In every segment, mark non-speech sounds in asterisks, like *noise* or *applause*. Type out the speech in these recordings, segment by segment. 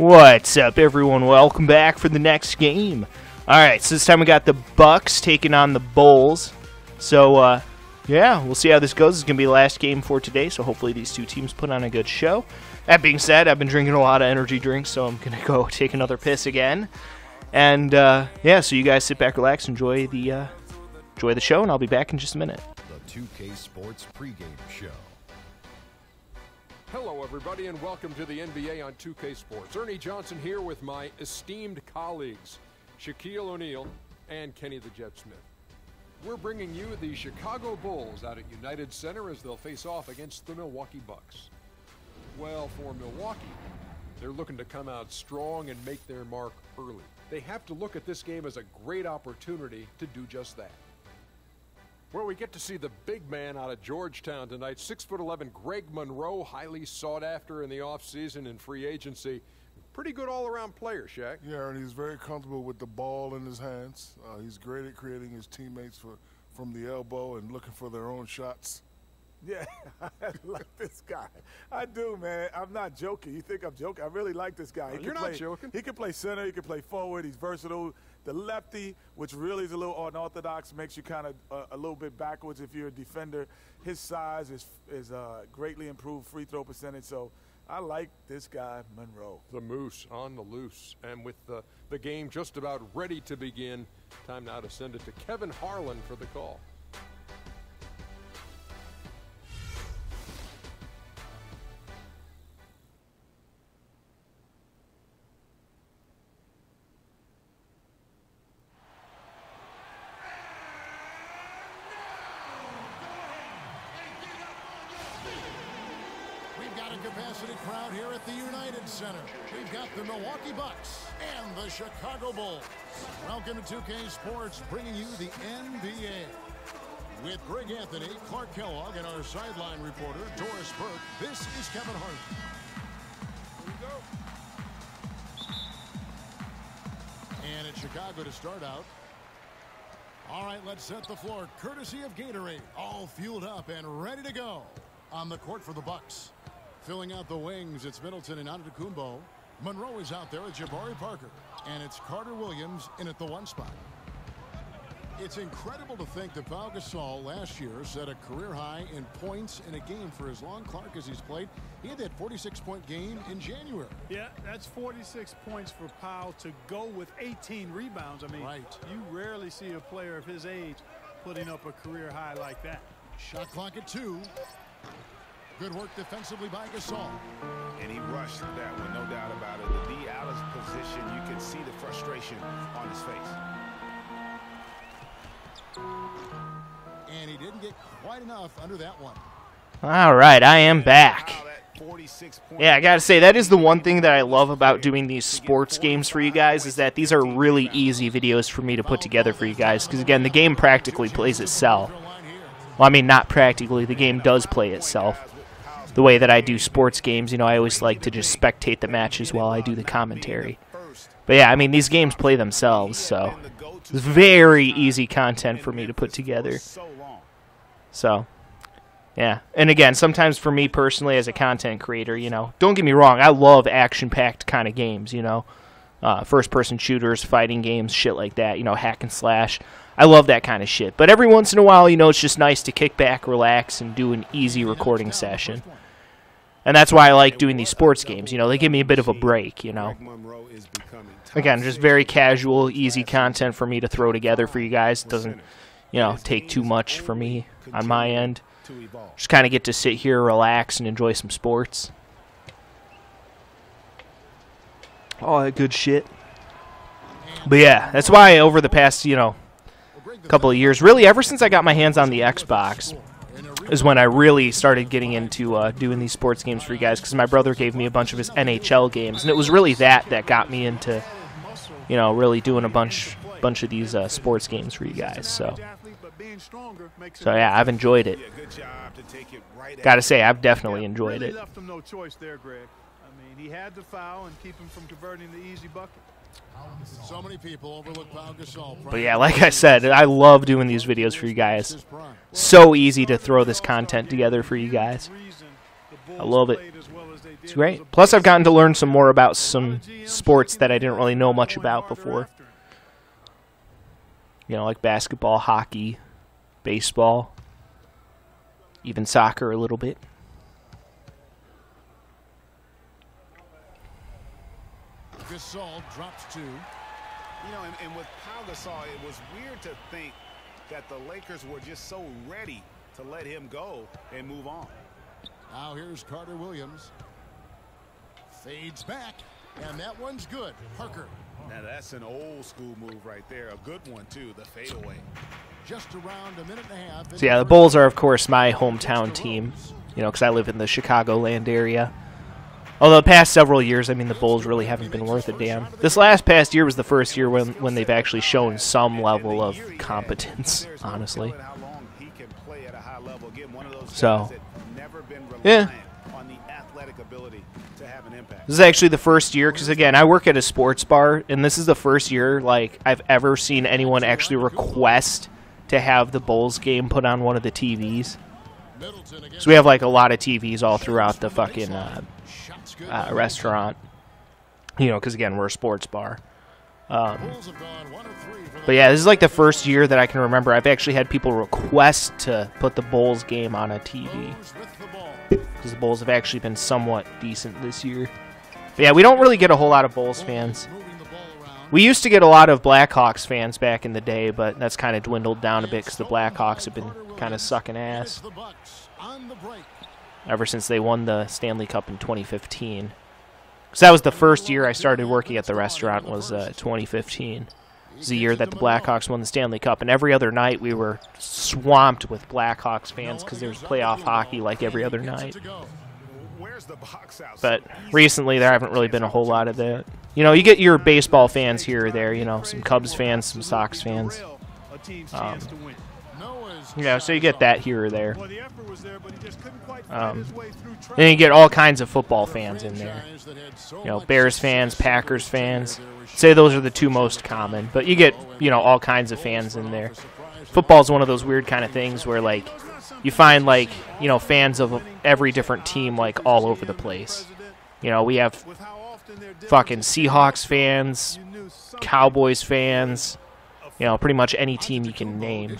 What's up, everyone? Welcome back for the next game. All right, so this time we got the Bucks taking on the Bulls. So, uh, yeah, we'll see how this goes. It's gonna be the last game for today, so hopefully these two teams put on a good show. That being said, I've been drinking a lot of energy drinks, so I'm gonna *laughs* go take another piss again. And uh, yeah, so you guys sit back, relax, enjoy the uh, enjoy the show, and I'll be back in just a minute. The 2K Sports pregame show. Hello, everybody, and welcome to the NBA on 2K Sports. Ernie Johnson here with my esteemed colleagues, Shaquille O'Neal and Kenny the Jet Smith. We're bringing you the Chicago Bulls out at United Center as they'll face off against the Milwaukee Bucks. Well, for Milwaukee, they're looking to come out strong and make their mark early. They have to look at this game as a great opportunity to do just that. Where we get to see the big man out of Georgetown tonight, 6'11 Greg Monroe, highly sought after in the offseason and free agency. Pretty good all around player, Shaq. Yeah, and he's very comfortable with the ball in his hands. Uh, he's great at creating his teammates for, from the elbow and looking for their own shots. Yeah, *laughs* I like this guy. I do, man. I'm not joking. You think I'm joking? I really like this guy. No, He you're can not play, joking. He can play center. He can play forward. He's versatile. The lefty, which really is a little unorthodox, makes you kind of uh, a little bit backwards if you're a defender. His size is is uh, greatly improved free throw percentage. So I like this guy, Monroe. The Moose on the loose. And with the, the game just about ready to begin, time now to send it to Kevin Harlan for the call. Got a capacity crowd here at the United Center. We've got the Milwaukee Bucks and the Chicago Bulls. Welcome to 2K Sports, bringing you the NBA. With Greg Anthony, Clark Kellogg, and our sideline reporter, Doris Burke, this is Kevin Harlan. Here we go. And it's Chicago to start out. All right, let's set the floor. Courtesy of Gatorade, all fueled up and ready to go. On the court for the Bucks. Filling out the wings, it's Middleton and Antetokounmpo. Monroe is out there with Jabari Parker. And it's Carter Williams in at the one spot. It's incredible to think that Pau Gasol last year set a career high in points in a game for as long Clark as he's played. He had that 46-point game in January. Yeah, that's 46 points for Pau to go with 18 rebounds. I mean, Right. you rarely see a player of his age putting up a career high like that. Shot clock at two. Good work defensively by Gasol. and he rushed that one, no doubt about it. The D Alice position, you can see the frustration on his face. And he didn't get quite enough under that one. All right, I am back. Wow, that 46 point Yeah, I gotta say that is the one thing that I love about doing these sports games for you guys is that these are really easy videos for me to put together for you guys because again the game practically plays itself. Well, I mean not practically, the game does play itself. The way that I do sports games, you know, I always like to just spectate the matches while I do the commentary. But yeah, I mean these games play themselves, so it's very easy content for me to put together. so. Yeah. And again, sometimes for me personally as a content creator, you know, don't get me wrong, I love action-packed kind of games, you know. Uh, first-person shooters, fighting games, shit like that, you know, hack and slash. I love that kind of shit. But every once in a while, you know, it's just nice to kick back, relax, and do an easy recording session. And that's why I like doing these sports games. You know, they give me a bit of a break, you know. Again, just very casual, easy content for me to throw together for you guys. It doesn't, you know, take too much for me on my end. Just kind of get to sit here, relax, and enjoy some sports. All that good shit. But yeah, that's why over the past, you know, couple of years, really ever since I got my hands on the Xbox, is when I really started getting into uh, doing these sports games for you guys. Because my brother gave me a bunch of his NHL games, and it was really that that got me into, you know, really doing a bunch bunch of these uh, sports games for you guys. So, so yeah, I've enjoyed it. Yeah, good job to take it right at Got to say, I've definitely enjoyed it. Mean, he had the foul and keep him from converting the easy bucket. So many people overlook Pau Gasol. But yeah, like I said, I love doing these videos for you guys. So easy to throw this content together for you guys. I love it. It's great. Plus, I've gotten to learn some more about some sports that I didn't really know much about before. You know, like basketball, hockey, baseball, even soccer a little bit. Gasol drops two. You know, and, and with Pau Gasol, it was weird to think that the Lakers were just so ready to let him go and move on. Now here's Carter Williams. Fades back, and that one's good. Parker. Now that's an old school move right there. A good one, too, the fadeaway. Just around a minute and a half. So yeah, the Bulls are of course my hometown team. You know, because I live in the Chicagoland area. Although the past several years, I mean, the Bulls really haven't been worth a damn. This last past year was the first year when when they've actually shown some level of competence, honestly. So, yeah. This is actually the first year because again, I work at a sports bar, and this is the first year like I've ever seen anyone actually request to have the Bulls game put on one of the TVs. So we have like a lot of TVs all throughout the fucking uh, uh, restaurant. You know, because again, we're a sports bar. Um, but yeah, this is like the first year that I can remember I've actually had people request to put the Bulls game on a TV because the Bulls have actually been somewhat decent this year. But yeah, we don't really get a whole lot of Bulls fans. We used to get a lot of Blackhawks fans back in the day, but that's kind of dwindled down a bit because the Blackhawks have been kind of sucking ass the Bucks on the break. ever since they won the Stanley Cup in 2015. Because that was the first year I started working at the restaurant was uh, 2015. It was the year that the Blackhawks won the Stanley Cup, and every other night we were swamped with Blackhawks fans because there was playoff hockey like every other night. To go. Where's the box out? But recently there haven't really been a whole lot of that. You know, you get your baseball fans here or there. You know, some Cubs fans, some Sox fans. Um, chance to win. Noah's Yeah, so you get that here or there. Well, the effort was there, but he just couldn't quite find Um, his way through traffic. Then you get all kinds of football fans in there. franchise that had so You know, Bears fans, Packers fans. There was Say those are the two most common, but you get you know all kinds of fans in there. Football's one of those weird kind of things where like you find like you know fans of every different team like all over the place. You know, we have With how often they're fucking Seahawks fans, you knew something Cowboys fans, you know, pretty much any team you can name.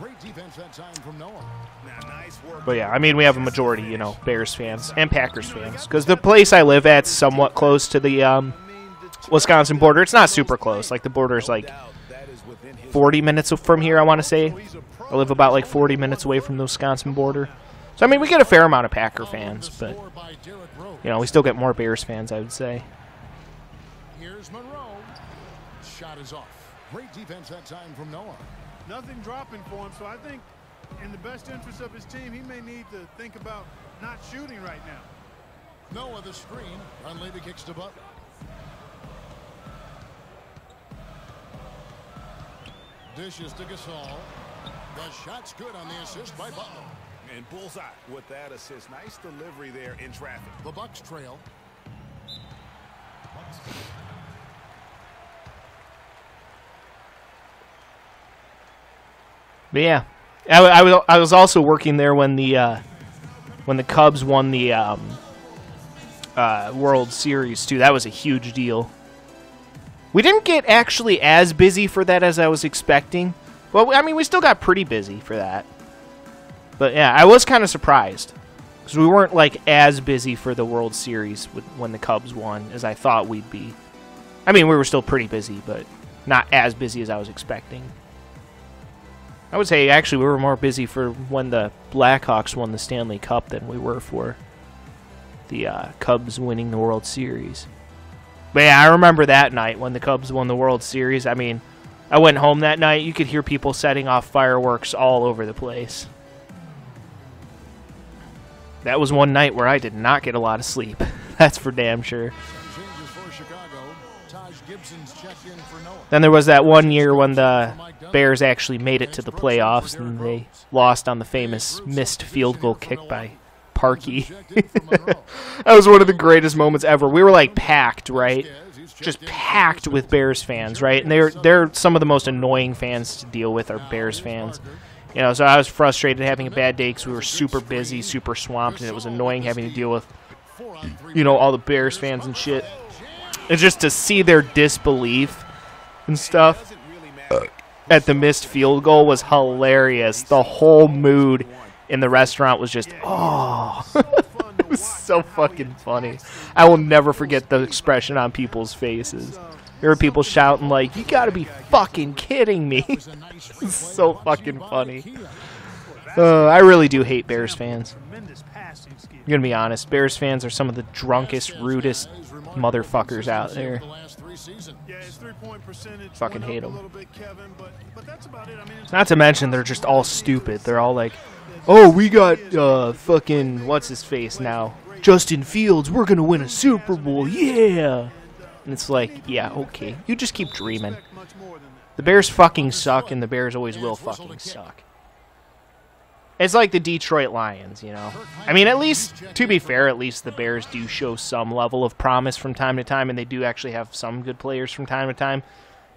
Dishes to Monroe. Great defense that time from Noah. Now, nice work. But yeah, I mean we have a majority, you know, Bears fans and Packers fans because the place I live at's somewhat close to the um, Wisconsin border. It's not super close. Like the border is like Doubt that is within his 40 minutes from here, I want to say. I live about like 40 minutes away from the Wisconsin border. So, I mean, we get a fair amount of Packer fans, but, Score by Derrick Rose. you know, we still get more Bears fans, I would say. Here's Monroe. Shot is off. Great defense that time from Noah. Nothing dropping for him. So I think, in the best interest of his team, he may need to think about not shooting right now. Noah the screen. Dunleavy kicks to Butler. Dishes to Gasol. The shot's good on the assist by Butler. And bullseye with that assist. Nice delivery there in traffic. The Bucks trail. But yeah, I, I, was, I was also working there when the uh, when the Cubs won the um, uh, World Series too. That was a huge deal. We didn't get actually as busy for that as I was expecting. Well, I mean, we still got pretty busy for that. But yeah, I was kind of surprised because we weren't like as busy for the World Series when the Cubs won as I thought we'd be. I mean, we were still pretty busy, but not as busy as I was expecting. I would say actually we were more busy for when the Blackhawks won the Stanley Cup than we were for the uh, Cubs winning the World Series. But yeah, I remember that night when the Cubs won the World Series. I mean, I went home that night. You could hear people setting off fireworks all over the place. That was one night where I did not get a lot of sleep. *laughs* That's for damn sure. Then there was that one year when the Bears actually made it to the playoffs and they lost on the famous missed field goal kick by Parkey. Checked in for Monroe. *laughs* that was one of the greatest moments ever. We were like packed, right? Just packed with Bears fans, right? And they're they're some of the most annoying fans to deal with are Bears fans. You know, so I was frustrated having a bad day because we were super busy, super swamped, and it was annoying having to deal with, you know, all the Bears fans and shit. It's just to see their disbelief and stuff at the missed field goal was hilarious. The whole mood in the restaurant was just, *laughs* oh, it was so fucking funny. I will never forget the expression on people's faces. There were people shouting like, "You got to be fucking kidding me!" *laughs* so fucking funny. Uh, I really do hate Bears fans. I'm gonna be honest. Bears fans are some of the drunkest, rudest motherfuckers out there. Fucking hate them. Not to mention they're just all stupid. They're all like, "Oh, we got uh, fucking what's his face now, Justin Fields. We're gonna win a Super Bowl, yeah." And it's like, yeah, okay. You just keep dreaming. The Bears fucking suck, and the Bears always will fucking suck. It's like the Detroit Lions, you know. I mean, at least, to be fair, at least the Bears do show some level of promise from time to time, and they do actually have some good players from time to time.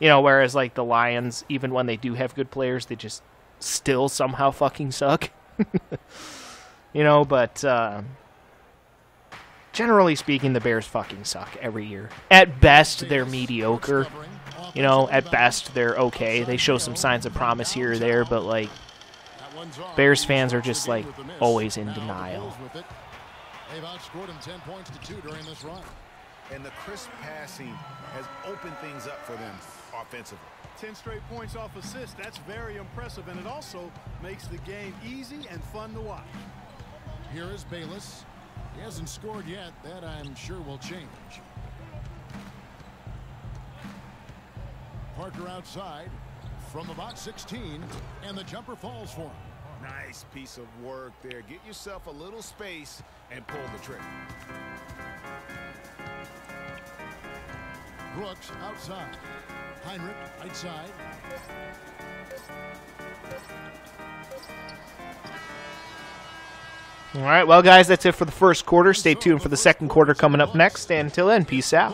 You know, whereas, like, the Lions, even when they do have good players, they just still somehow fucking suck. *laughs* you know, but, uh, generally speaking, the Bears fucking suck every year. At best, they're mediocre. You know, at best, they're okay. They show some signs of promise here or there, but, like, Bears fans are just, like, always in denial. They've outscored him 10 points to 2 during this run. And the crisp passing has opened things up for them offensively. 10 straight points off assists. That's very impressive, and it also makes the game easy and fun to watch. Here is Bayless. He hasn't scored yet. That I'm sure will change. Parker outside from about 16, and the jumper falls for him. Nice piece of work there. Get yourself a little space and pull the trigger. Brooks outside. Hinrich outside. All right, well, guys, that's it for the first quarter. Stay tuned for the second quarter coming up next. And until then, peace out.